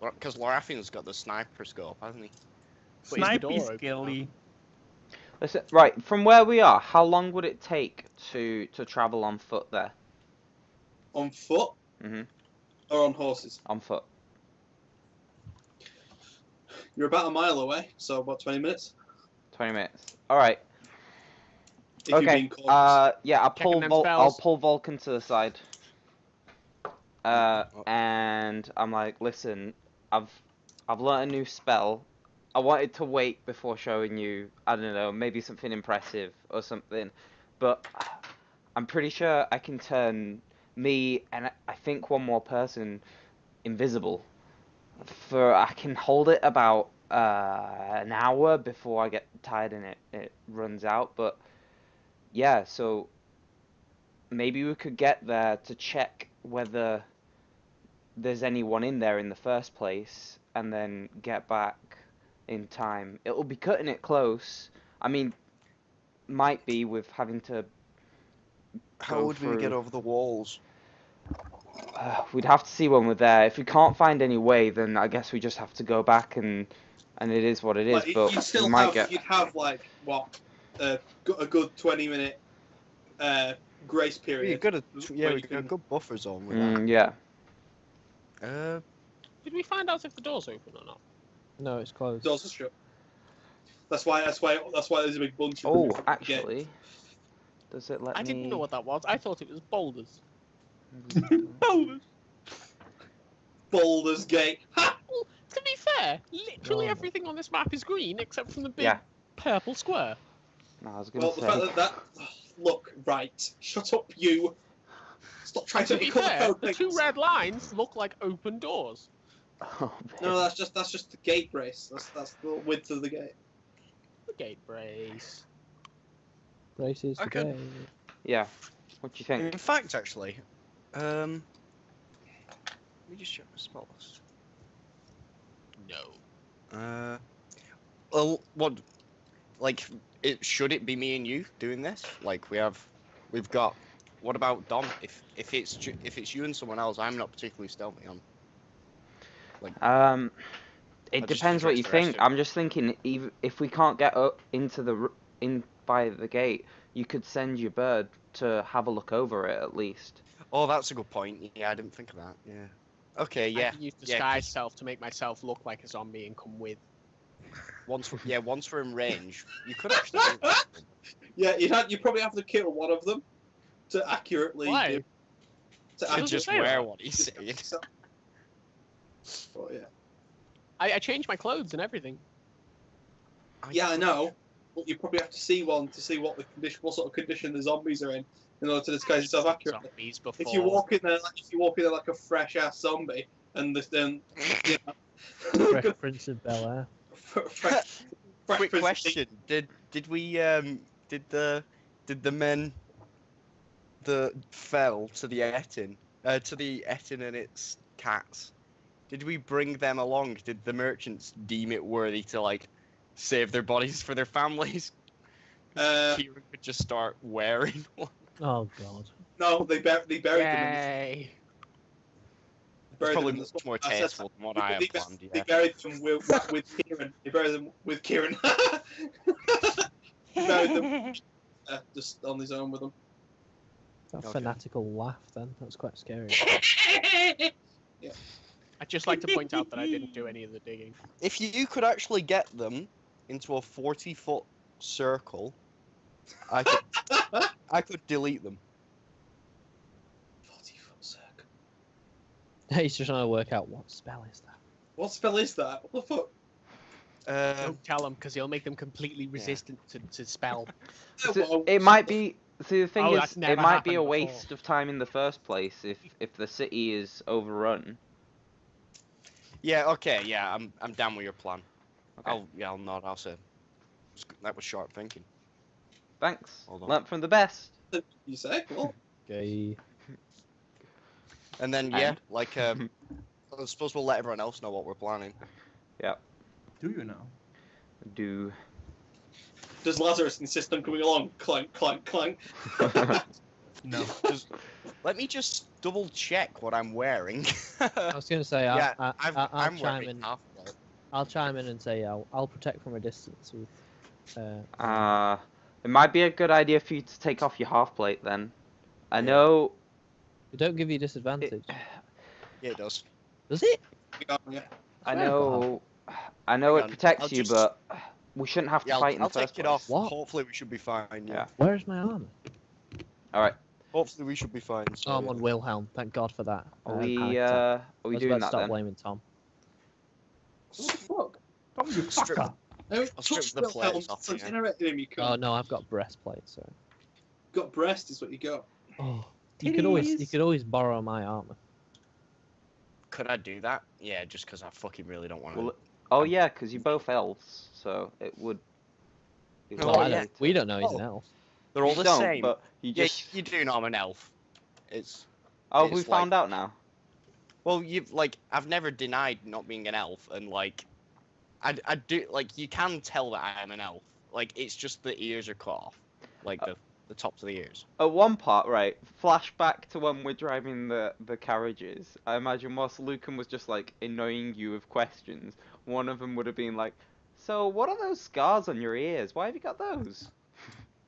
Because Lorathian's got the sniper scope, hasn't he? But is the door Snipey open skilly. Listen, right from where we are, how long would it take to to travel on foot there? On foot Mhm. Or on horses. On foot. You're about a mile away, so about 20 minutes. Twenty minutes. All right. If you're okay. being. Uh, yeah, I'll Checking pull. Vul- I'll pull Vulcan to the side. Uh, Oh. and I'm like, listen, I've I've learned a new spell. I wanted to wait before showing you. I don't know, maybe something impressive or something, but I'm pretty sure I can turn me and I- think one more person invisible. For I can hold it about uh, an hour before I get tired and it it runs out. But yeah, so maybe we could get there to check whether there's anyone in there in the first place and then get back in time. It'll be cutting it close. I mean, might be with having to. How would we get over the walls? Uh, we'd have to see when we're there. If we can't find any way, then I guess we just have to go back and and it is what it is. Like, but you'd still we might have, get. you'd have like what a, a good 20 minute uh, grace We've got a yeah, we've you got a good buffer zone with Mm, yeah. Uh, Did we find out if the door's open or not? No, it's closed. Doors are shut. That's why. That's why. That's why there's a big bunch of. Oh, them. Yeah. actually, does it let I me? didn't know what that was. I thought it was boulders. Boulders. Boulders Gate. Ha! Well, to be fair, literally Oh. everything on this map is green except from the big Yeah. purple square. No, I was gonna Well, the fact that that. Look, right. Shut up, you. Stop trying To to be colour fair, code the two red lines look like open doors. Oh, No, that's just that's just the gate brace. That's that's the width of the gate. The gate brace. Braces I for could- Yeah. What do you think? in fact, actually, um, let me just check the spell list. No. Uh, well, what, like, it should it be me and you doing this? Like, we have, we've got. What about Dom? If if it's if it's you and someone else, I'm not particularly stealthy on. Um, it I depends what you suggest the rest think. I'm just thinking, even if we can't get up into the in by the gate, you could send your bird to have a look over it at least. Oh, that's a good point. Yeah, I didn't think of that. Yeah. Okay. I Yeah. can use yeah, disguise 'cause- self to make myself look like a zombie and come with. Once. We're, yeah. Once we're in range, you could actually. Yeah, you had you probably have to kill one of them to accurately. Why? do- To Doesn't just wear what he's saying. Oh, yeah. I, I changed my clothes and everything. Yeah, I know. But you probably have to see one to see what the condition, what sort of condition the zombies are in, in order to disguise yourself accurately. Zombies before. If you walk in there, like, if you walk in there like a fresh ass zombie, and the, then you know, Fresh Prince of Bel Air. fresh, fresh Quick Prince- question: Did did we um did the did the men that fell to the Ettin uh, to the Ettin and its cats? Did we bring them along? Did the merchants deem it worthy to like save their bodies for their families? Uh, Kieran could just start wearing one. Oh God. no, they, bur- they buried them. In Yay. the, It's probably them in much more I said- tasteful than what I have they, planned. they buried them with, with Kieran. They buried them with Kieran. They buried them uh, just on his own with them. That Okay. fanatical laugh then. That was quite scary. I'd just like to point out that I didn't do any of the digging. If you could actually get them into a 40 foot circle, I could, I could delete them. 40 foot circle. He's just trying to work out what spell is that. What spell is that? What the fuck? Uh, Don't tell him because he'll make them completely resistant to, to spell. So it might be. See, the thing Oh, is, it might be a happened before. waste of time in the first place if if the city is overrun. yeah, okay, yeah, I'm, I'm down with your plan. Okay. I'll, yeah, I'll nod. I'll say that was sharp thinking. Thanks. Hold. Learn from the best. You say? What? Okay. And then yeah, And? like um, I suppose we'll let everyone else know what we're planning. Yeah. Do you know? Do. Does Lazarus insist on coming along? Clank, clank, clank. No. Just, let me just double check what I'm wearing. I was going to say, I'll, I, I've, I, I'll I'm chime wearing in. half. I'll chime in and say I'll, I'll protect from a distance with. Uh, Uh, it might be a good idea for you to take off your half plate then. I Yeah. know. it don't give you disadvantage. Yeah, it does. Does it? Yeah. I know. I know Hang it on, protects I'll you, just- but we shouldn't have to Yeah, I'll, fight in I'll first take it place. off. What? Hopefully we should be fine. Yeah. Yeah. Where's my armor? All right. Hopefully we should be fine. So, Oh, I'm on Wilhelm. Thank God for that. Are I had we? Uh, are we was doing about to that stop then? blaming Tom. What the fuck? Tom, you fucker. No, I'll strip touch the the plates off, to yeah. generate him, you Oh no, I've got breastplate. So. got breast is what you got. Oh, you could always you Titties. could always borrow my armor. Could I do that? Yeah, just because I fucking really don't want to. Well, Oh yeah, because you're both elves, so it would. It Oh, yeah. don't, we don't know he's Oh. an elf. They're all You the don't, same. but you yeah, you do know I'm an elf. It's oh, it's we like- found out now. well, you've like I've never denied not being an elf, and like I, I do like you can tell that I am an elf. Like it's just the ears are cut off, like the the tops of the ears. At one part, right, flashback to when we're driving the, the carriages. I imagine whilst Lucan was just like annoying you with questions, one of them would have been like, "So what are those scars on your ears? Why have you got those?"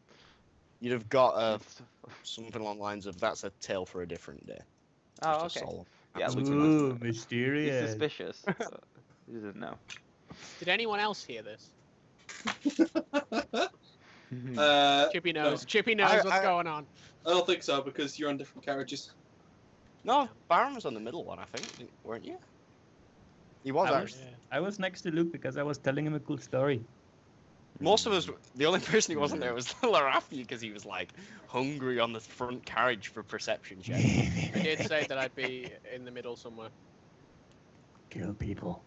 You'd have got uh, something along the lines of "That's a tale for a different day." Oh, okay. solemn- Yeah, absolutely Lucan Ooh, was- He's mysterious. suspicious. but he doesn't know. Did anyone else hear this? Uh, Chippy no. knows. Chippy knows I- what's I- going on. I don't think so because you're on different carriages. No, Baron was on the middle one, I think, weren't you? He was I actually. was, I was next to Luke because I was telling him a cool story. Most of us, the only person who wasn't there was Larafi because he was like hungry on the front carriage for perception check. I did say that I'd be in the middle somewhere. Kill people.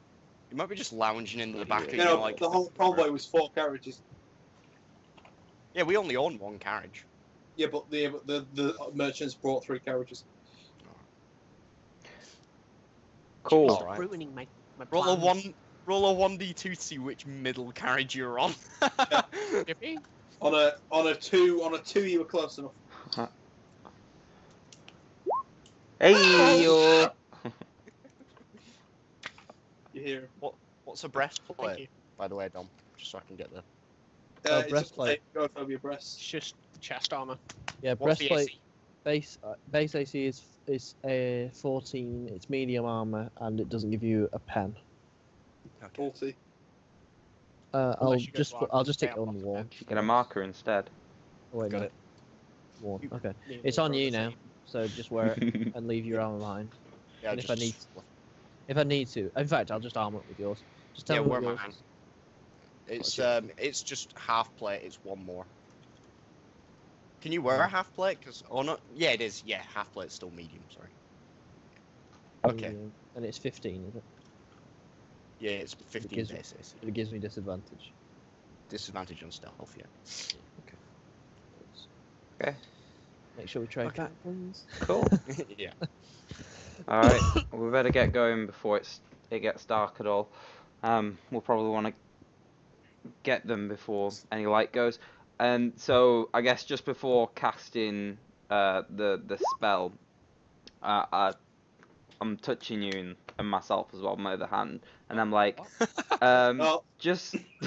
You might be just lounging in the back You know, like. the whole convoy was four carriages. Yeah, we only own one carriage. Yeah, but the the, the merchants brought three carriages. Cool. All right. Ruining my, my Roll a one. Roll a one d two to see which middle carriage you're on. Chippy? On a on a two on a two, you were close enough. Hey yo. You hear? him. What's a breastplate, by the way, Dom? Just so I can get the. Uh, it's a breastplate. plate going over your breasts. It's just chest armor. Yeah, What's breastplate base uh, base AC is is a 14. It's medium armor and it doesn't give you a pen. Okay. Forty. Uh, I'll Unless you go just put, I'll just take it on the off wall. bench. Get a marker instead. Oh, wait, Got no. it. One. Okay, it's on you now. So just wear it and leave your armor behind. Yeah, And if I need- If I need to, in fact, I'll just arm up with yours. Just tell Yeah, me wear what mine. It's um, it's just half plate. It's one more. Can you wear a half plate? Cause or not? yeah, it is. Yeah, half plate's still medium. Sorry. Okay. Medium. And it's 15, is it? Yeah, it's 15 gives me- base AC. But it gives me disadvantage. Disadvantage on stealth. Yeah. Okay. Okay. Make sure we trade Okay. back, please. Cool. yeah. All right, we better get going before it's it gets dark at all. Um, we'll probably want to get them before any light goes. And so I guess just before casting uh, the the spell, uh, I, I'm touching you and, and myself as well, my other hand, and I'm like, um, Oh, just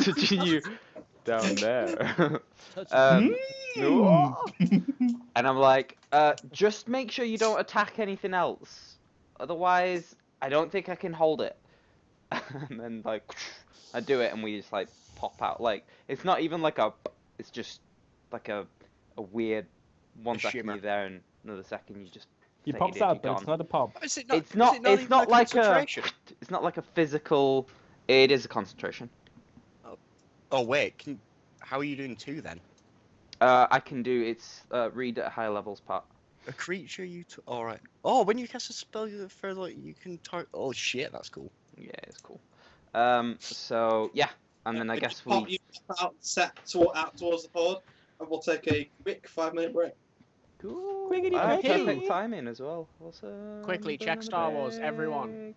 touching you, down there. Um, and I'm like, uh, just make sure you don't attack anything else. Otherwise, I don't think I can hold it. and then like, I do it, and we just like pop out. Like it's not even like a, it's just like a, a weird one A second shimmer. you're there, and another second you just. He fade pops it, out, you're but it's not a pop. Is it not, It's is not. it it's even not like a. It's not like a physical. It is a concentration. Oh wait, can, how are you doing two then? Uh, I can do it's uh, read at higher levels part. A creature you t- all right. Oh, when you cast a spell you- for like you can target. Oh shit, that's cool. Yeah, it's cool. Um, so yeah, and then I guess pop- we. You pop out, set toward, out towards the pod, and we'll take a quick five minute break. Cool. Quickity Uh, quickity. perfect timing as well. Awesome. Quickly, check Star Wars, everyone.